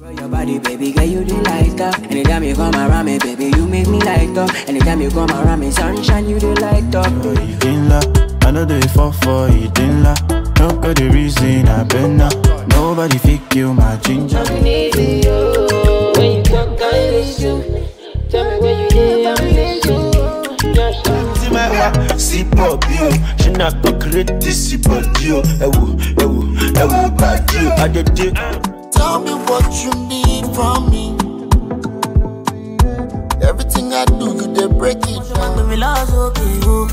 Your body, baby, girl, you the lighter. Anytime you come around me, baby, you make me light up. Anytime you come around me, sunshine, you the light up. in la. I know they fall for it in la. Nobody reason I been now. Nobody fit you, my ginger. I need you. When you talk, I need you. Tell me where you live, I need you. Just See my wa, sip up you. She not go create this sip up you. Ewo, ewo, ewo, bad you. I did it. Tell me what you need from me. Everything I do, you dey break it down. Gbé mi okay, sókè o,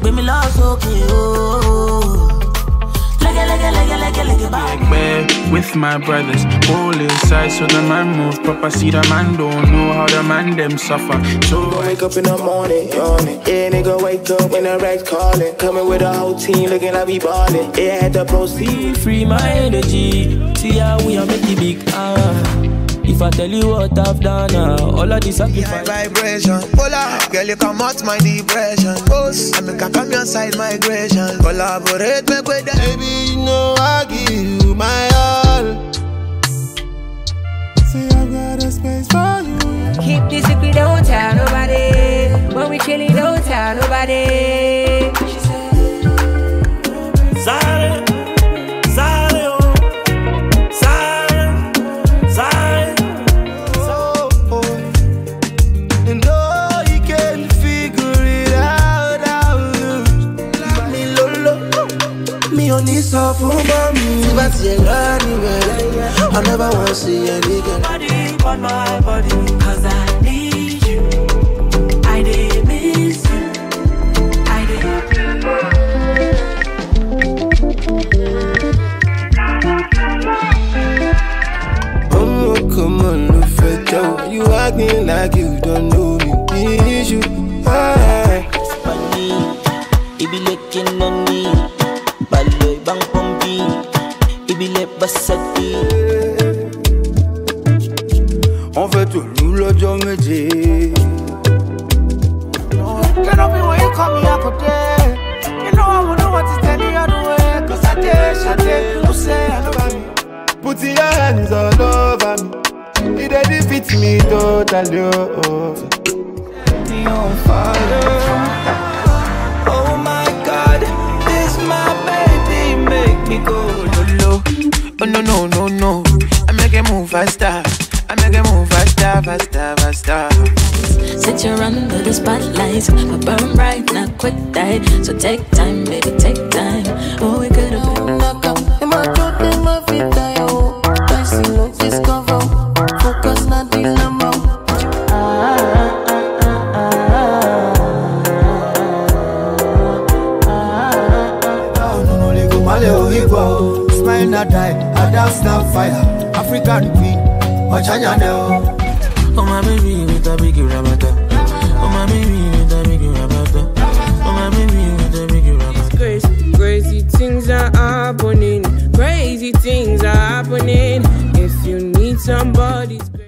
gbé mi lọ sókè o. Lẹ́gẹ̀ lẹ́gẹ̀ lẹ́gẹ̀ lẹ́gẹ̀ lẹ́gẹ̀ bá. Bed with my brothers, all inside, so the man move proper. See the man don't know how the man them suffer. So Wake up in the morning, yawning. Yeah, nigga, wake up when the racks calling. Coming with a whole team, looking like we ballin'. Yeah, had to proceed. Free my energy. See how we are make it big. Ah. If I tell you what I've done, ah, all of the High sacrifice. vibration, hola, girl you come out my depression. Boss, I make a come your side migration. Collaborate, make with them. Baby, you know I give you my all. Say I've got a space for you. Keep this secret, don't tell nobody. When we chillin', don't tell nobody. She said, Sare, sare, oh. Sare, sare. Oh. And though you can figure it out, out. Mi lolo, mi ò ní sọ fún mọ́mí. Tí bá tiẹ̀ anywhere, I never wanna see any girl. Body on my body, cause I need you. I did miss you. I did. Oh, come on, no fetch You acting like you don't know me. Need you. Ah. Money, ibi licking on me. Baloy bang pompi, ibi lip basati. On fait tout nous méje. Get up when you go there. You know I wanna what is any other way. Cause I did, I did, you say I love me. Put your hands all over me. It defeat me totally. Oh, oh. Me on fire. Oh my God, this my baby make me go low. Oh no, no, no, no. Since you're under the spotlight, I burn bright, not quick die. So take time, baby, take time. Oh, we could have been. Focus na dilemma. Oh no, no, Lego Male, oh, Igbo. Smile not die, I dance not fire. African queen, Ochanya, no. Oh things are happening. Crazy things are happening. If you need somebody's.